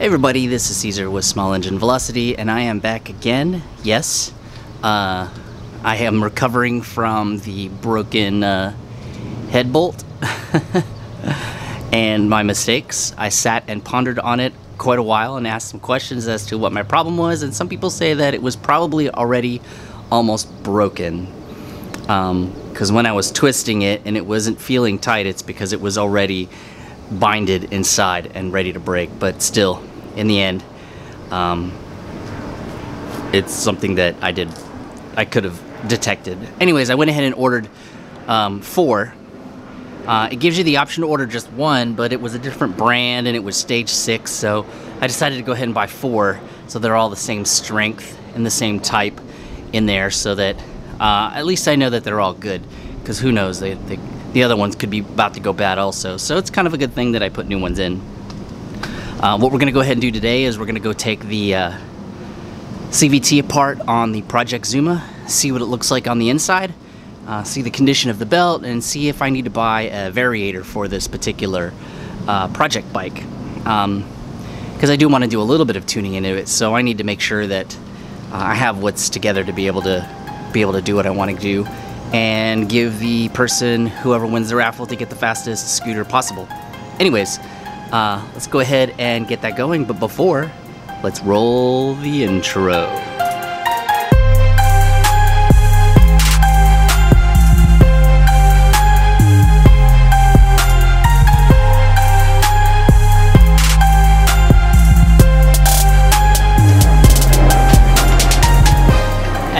Hey everybody, this is Caesar with Small Engine Velocity, and I am back again. Yes, uh, I am recovering from the broken uh, head bolt and my mistakes. I sat and pondered on it quite a while and asked some questions as to what my problem was, and some people say that it was probably already almost broken. Because um, when I was twisting it and it wasn't feeling tight, it's because it was already binded inside and ready to break. But still, in the end, um, it's something that I did, I could have detected. Anyways, I went ahead and ordered um, four. Uh, it gives you the option to order just one, but it was a different brand and it was stage six, so I decided to go ahead and buy four so they're all the same strength and the same type in there so that uh, at least I know that they're all good because who knows, they, they, the other ones could be about to go bad also. So it's kind of a good thing that I put new ones in. Uh, what we're going to go ahead and do today is we're going to go take the uh, CVT apart on the Project Zuma, see what it looks like on the inside, uh, see the condition of the belt, and see if I need to buy a variator for this particular uh, project bike. Because um, I do want to do a little bit of tuning into it, so I need to make sure that uh, I have what's together to be able to be able to do what I want to do and give the person, whoever wins the raffle, to get the fastest scooter possible. Anyways, uh, let's go ahead and get that going, but before, let's roll the intro.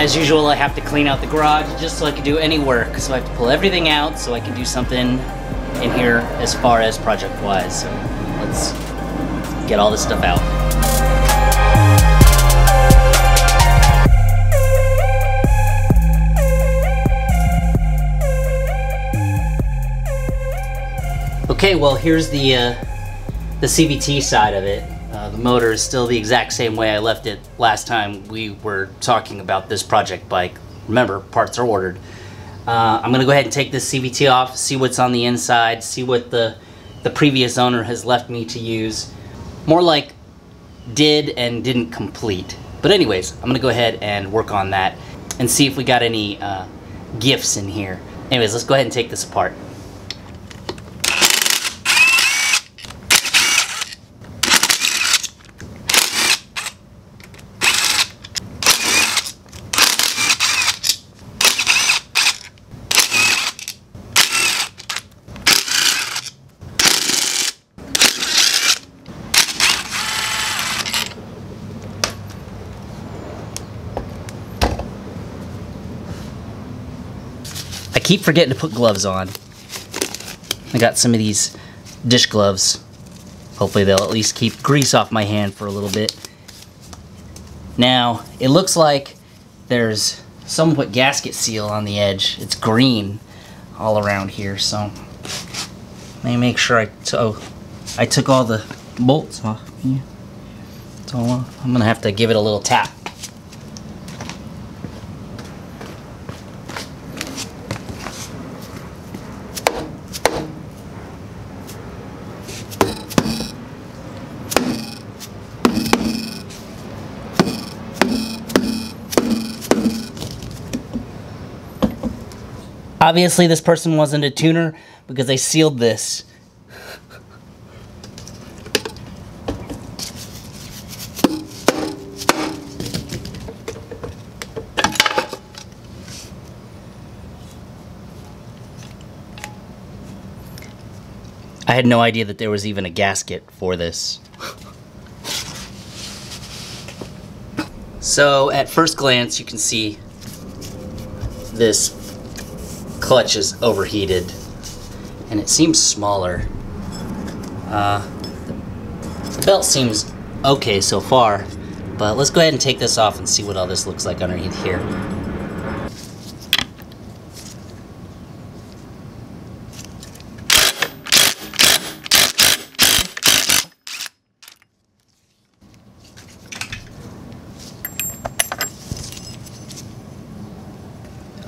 As usual, I have to clean out the garage just so I can do any work. So I have to pull everything out so I can do something in here as far as project-wise. Let's get all this stuff out. Okay, well here's the uh, the CVT side of it. Uh, the motor is still the exact same way I left it last time we were talking about this project bike. Remember, parts are ordered. Uh, I'm to go ahead and take this CVT off, see what's on the inside, see what the, the previous owner has left me to use. More like did and didn't complete. But anyways, I'm to go ahead and work on that and see if we got any uh, gifts in here. Anyways, let's go ahead and take this apart. Keep forgetting to put gloves on. I got some of these dish gloves. Hopefully they'll at least keep grease off my hand for a little bit. Now, it looks like there's somewhat gasket seal on the edge. It's green all around here, so let me make sure I, oh, I took all the bolts off. Yeah. It's all off. I'm gonna have to give it a little tap. Obviously this person wasn't a tuner because they sealed this. I had no idea that there was even a gasket for this. So at first glance you can see this clutch is overheated and it seems smaller. Uh, the belt seems okay so far, but let's go ahead and take this off and see what all this looks like underneath here.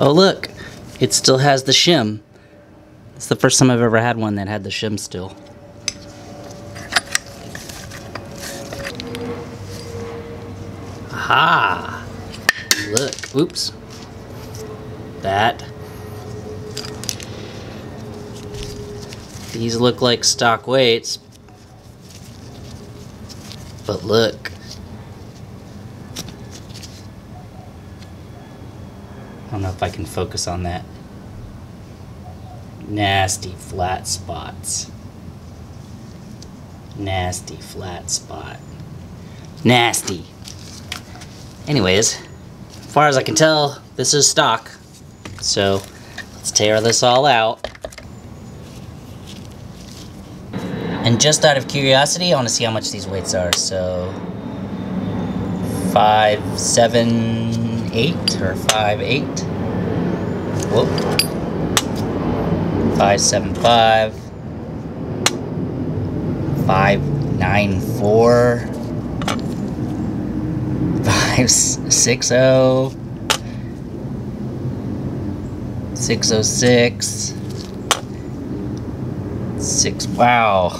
Oh look, it still has the shim. It's the first time I've ever had one that had the shim still. Aha! Look, oops. That. These look like stock weights. But look. I don't know I can focus on that. Nasty flat spots. Nasty flat spot. Nasty. Anyways, as far as I can tell, this is stock. So, let's tear this all out. And just out of curiosity, I want to see how much these weights are. So, five, seven, eight, or five, eight. Whoop. Five, seven, five. Five, nine, four. Five six oh. Six oh six. Six wow.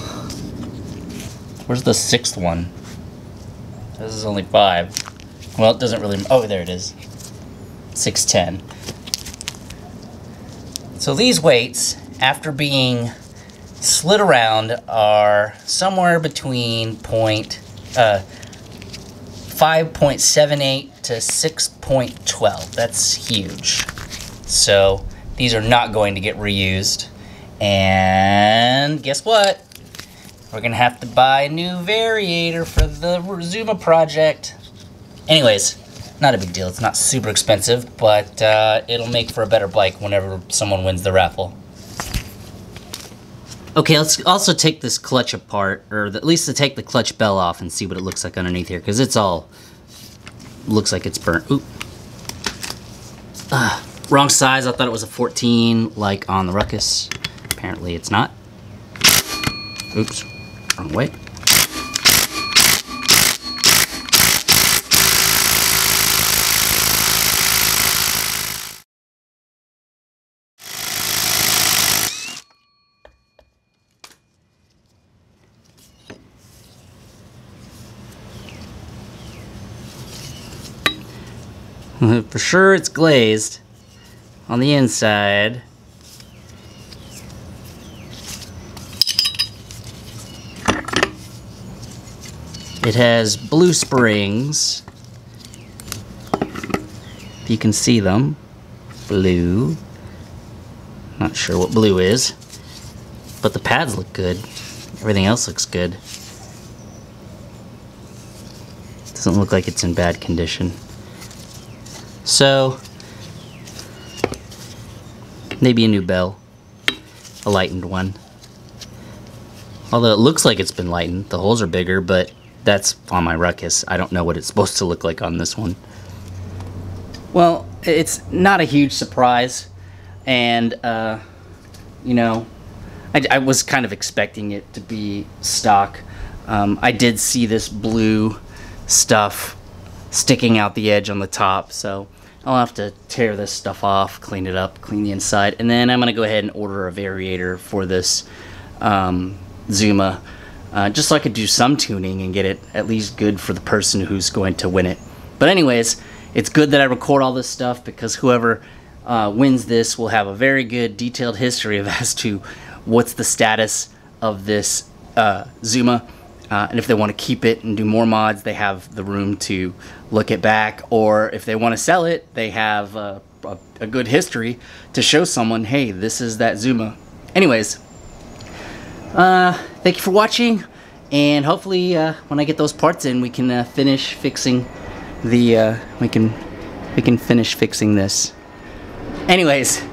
Where's the sixth one? This is only five. Well it doesn't really oh there it is. 610 so these weights after being slid around are somewhere between point uh, 5.78 to 6.12. That's huge. So these are not going to get reused. And guess what? We're going to have to buy a new variator for the Zuma project. Anyways, not a big deal. It's not super expensive, but uh, it'll make for a better bike whenever someone wins the raffle. Okay, let's also take this clutch apart, or at least to take the clutch bell off and see what it looks like underneath here, because it's all, looks like it's burnt. Oop. Uh, wrong size, I thought it was a 14, like on the Ruckus. Apparently it's not. Oops, wrong way. For sure it's glazed on the inside. It has blue springs. If you can see them. Blue. Not sure what blue is. But the pads look good. Everything else looks good. Doesn't look like it's in bad condition. So, maybe a new bell. A lightened one. Although it looks like it's been lightened. The holes are bigger, but that's on my Ruckus. I don't know what it's supposed to look like on this one. Well, it's not a huge surprise. And, uh, you know, I, I, was kind of expecting it to be stock. Um, I did see this blue stuff sticking out the edge on the top. So I'll have to tear this stuff off, clean it up, clean the inside, and then I'm going to go ahead and order a variator for this um, Zuma, uh, just so I could do some tuning and get it at least good for the person who's going to win it. But anyways, it's good that I record all this stuff because whoever uh, wins this will have a very good detailed history of as to what's the status of this uh, Zuma uh, and if they want to keep it and do more mods, they have the room to look it back. Or if they want to sell it, they have a, a, a good history to show someone, hey, this is that Zuma. Anyways, uh, thank you for watching. And hopefully, uh, when I get those parts in, we can uh, finish fixing the. Uh, we can we can finish fixing this. Anyways,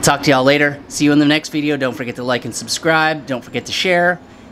talk to y'all later. See you in the next video. Don't forget to like and subscribe. Don't forget to share